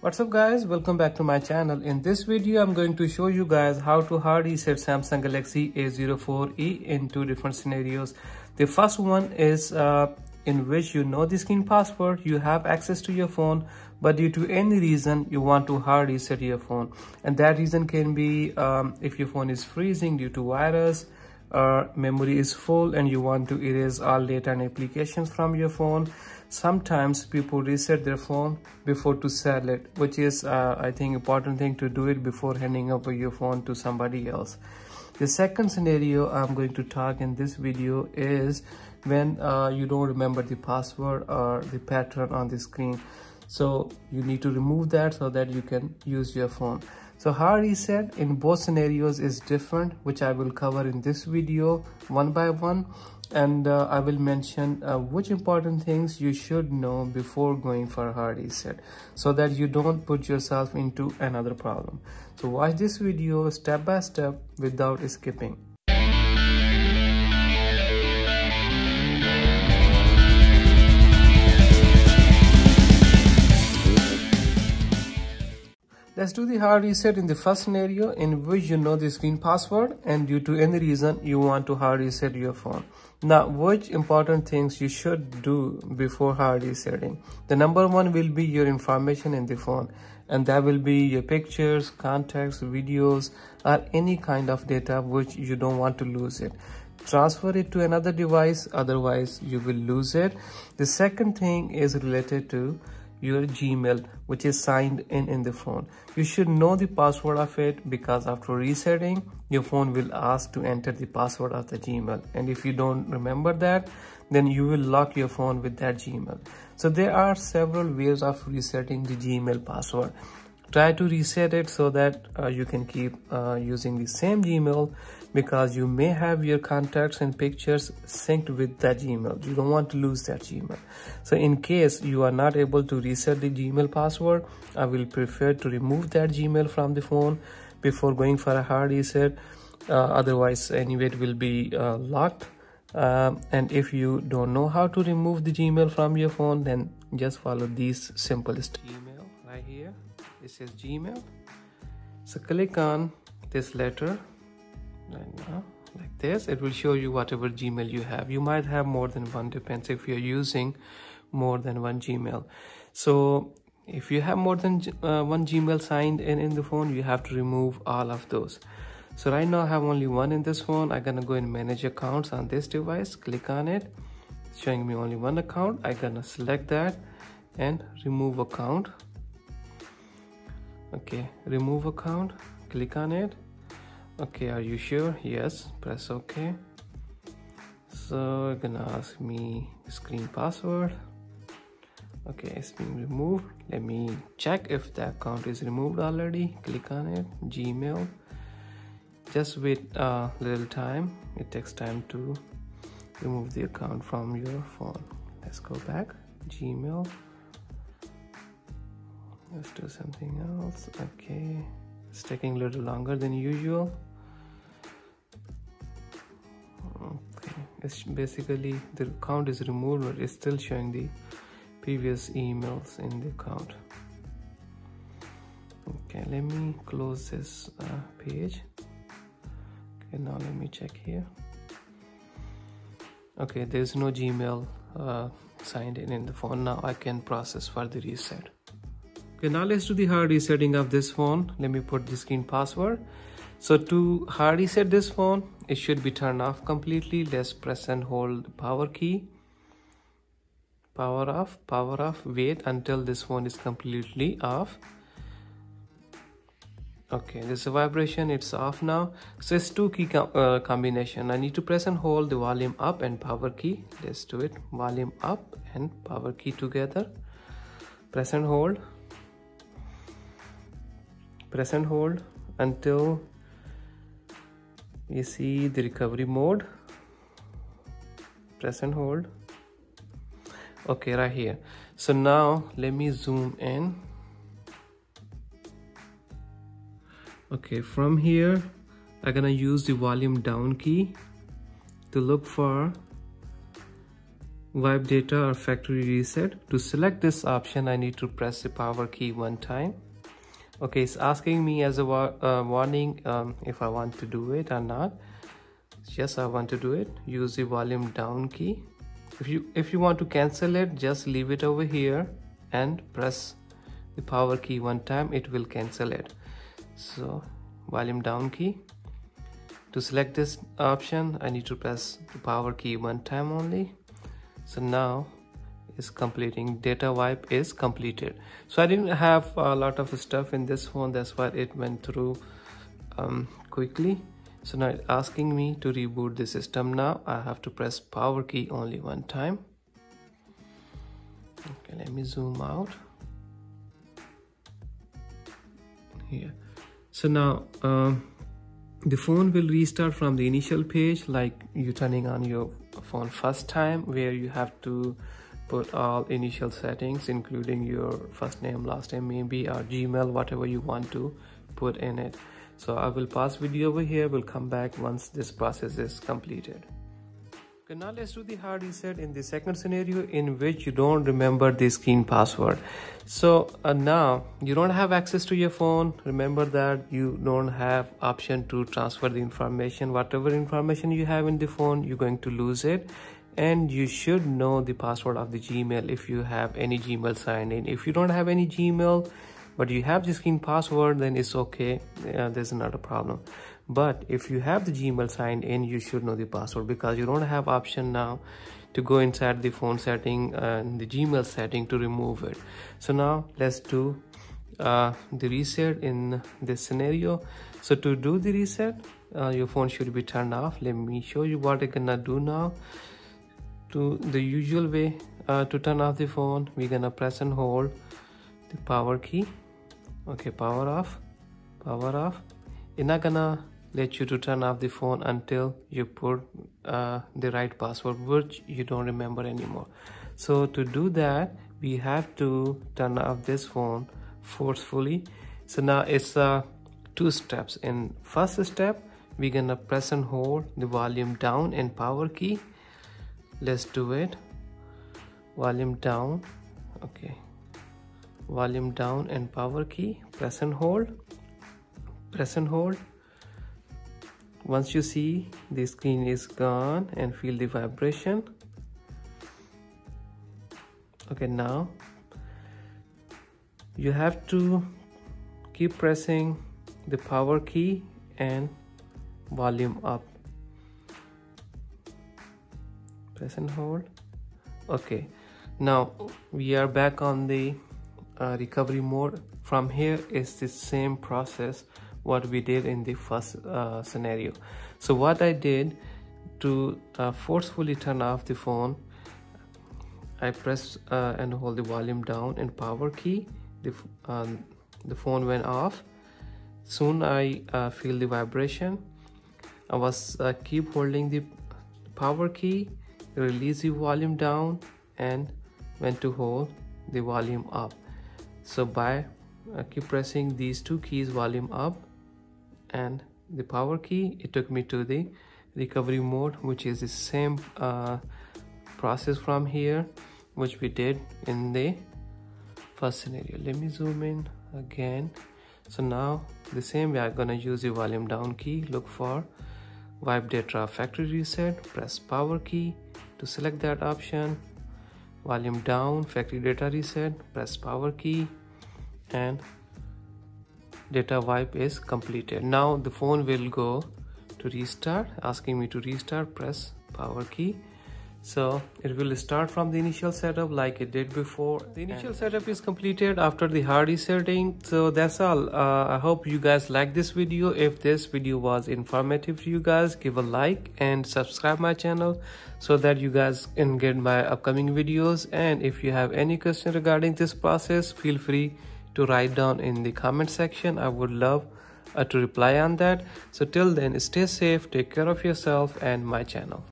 What's up guys, welcome back to my channel. In this video, I'm going to show you guys how to hard reset Samsung Galaxy A04e in two different scenarios. The first one is uh, in which you know the screen password, you have access to your phone, but due to any reason, you want to hard reset your phone. And that reason can be um, if your phone is freezing due to virus, or memory is full and you want to erase all data and applications from your phone sometimes people reset their phone before to sell it which is uh, i think important thing to do it before handing over your phone to somebody else. The second scenario i'm going to talk in this video is when uh, you don't remember the password or the pattern on the screen. So you need to remove that so that you can use your phone. So hard reset in both scenarios is different which i will cover in this video one by one and uh, I will mention uh, which important things you should know before going for a hard reset so that you don't put yourself into another problem. So watch this video step by step without skipping. Let's do the hard reset in the first scenario in which you know the screen password and due to any reason you want to hard reset your phone. Now, which important things you should do before hard resetting? The number one will be your information in the phone and that will be your pictures, contacts, videos or any kind of data which you don't want to lose it transfer it to another device otherwise you will lose it the second thing is related to your gmail which is signed in in the phone. You should know the password of it because after resetting your phone will ask to enter the password of the gmail. And if you don't remember that then you will lock your phone with that gmail. So there are several ways of resetting the gmail password. Try to reset it so that uh, you can keep uh, using the same gmail because you may have your contacts and pictures synced with that gmail. You don't want to lose that gmail. So in case you are not able to reset the gmail password i will prefer to remove that gmail from the phone before going for a hard reset. Uh, otherwise anyway it will be uh, locked. Um, and if you don't know how to remove the gmail from your phone then just follow these simple steps. Email right here. It says gmail. So click on this letter like this it will show you whatever gmail you have. You might have more than one depends if you're using more than one gmail. So if you have more than uh, one gmail signed in in the phone you have to remove all of those. So right now i have only one in this phone. I'm gonna go and manage accounts on this device. Click on it. It's showing me only one account. I'm gonna select that and remove account. Okay remove account. Click on it okay are you sure? Yes press ok. So gonna ask me screen password. Okay it's been removed. Let me check if the account is removed already. Click on it. Gmail. Just wait a little time. It takes time to remove the account from your phone. Let's go back. Gmail. Let's do something else. Okay. It's taking a little longer than usual basically the account is removed but it's still showing the previous emails in the account. Okay let me close this uh, page. Okay now let me check here. Okay there's no gmail uh, signed in in the phone. Now i can process for the reset. Okay now let's do the hard resetting of this phone. Let me put the screen password so to hard reset this phone, it should be turned off completely. Let's press and hold the power key. Power off, power off. Wait until this phone is completely off. Okay, a vibration. It's off now. So it's two key com uh, combination. I need to press and hold the volume up and power key. Let's do it. Volume up and power key together. Press and hold. Press and hold until you see the recovery mode press and hold. Okay right here. So now let me zoom in. Okay from here I'm gonna use the volume down key to look for wipe data or factory reset. To select this option i need to press the power key one time okay it's asking me as a uh, warning um, if i want to do it or not. Yes i want to do it. Use the volume down key. If you if you want to cancel it just leave it over here and press the power key one time it will cancel it. So volume down key. To select this option i need to press the power key one time only. So now is completing data wipe is completed. So i didn't have a lot of stuff in this phone that's why it went through um, quickly. So now it's asking me to reboot the system now. I have to press power key only one time. Okay let me zoom out. Here. So now um, the phone will restart from the initial page like you turning on your phone first time where you have to put all initial settings including your first name last name maybe or gmail whatever you want to put in it so i will pause video over here we'll come back once this process is completed Okay, now let's do the hard reset in the second scenario in which you don't remember the screen password. So uh, now you don't have access to your phone. Remember that you don't have option to transfer the information. Whatever information you have in the phone, you're going to lose it. And you should know the password of the Gmail if you have any Gmail signed in. If you don't have any Gmail, but you have the screen password, then it's okay. Uh, there's not a problem. But if you have the gmail signed in you should know the password because you don't have option now to go inside the phone setting and the gmail setting to remove it. So now let's do uh, the reset in this scenario. So to do the reset uh, your phone should be turned off. Let me show you what i'm gonna do now to the usual way uh, to turn off the phone we're gonna press and hold. The power key. Okay power off power off. You're not gonna let you to turn off the phone until you put uh, the right password which you don't remember anymore. So to do that we have to turn off this phone forcefully. So now it's uh, two steps. In first step we're gonna press and hold the volume down and power key let's do it. Volume down. Okay. Volume down and power key. Press and hold. Press and hold. Once you see the screen is gone and feel the vibration. Okay now you have to keep pressing the power key and volume up press and hold. Okay now we are back on the uh, recovery mode. From here is the same process what we did in the first uh, scenario. So what I did to uh, forcefully turn off the phone I pressed uh, and hold the volume down and power key. The, um, the phone went off. Soon I uh, feel the vibration. I was uh, keep holding the power key release the volume down and when to hold the volume up. So by uh, keep pressing these two keys volume up and the power key it took me to the recovery mode which is the same uh, process from here which we did in the first scenario. Let me zoom in again. So now the same way i'm gonna use the volume down key. Look for wipe data factory reset press power key to select that option. Volume down factory data reset press power key and data wipe is completed. Now the phone will go to restart. Asking me to restart press power key so it will start from the initial setup like it did before. The initial setup is completed after the hard resetting so that's all. Uh, i hope you guys like this video. If this video was informative to you guys give a like and subscribe my channel so that you guys can get my upcoming videos. And if you have any question regarding this process feel free to write down in the comment section. I would love uh, to reply on that. So till then stay safe take care of yourself and my channel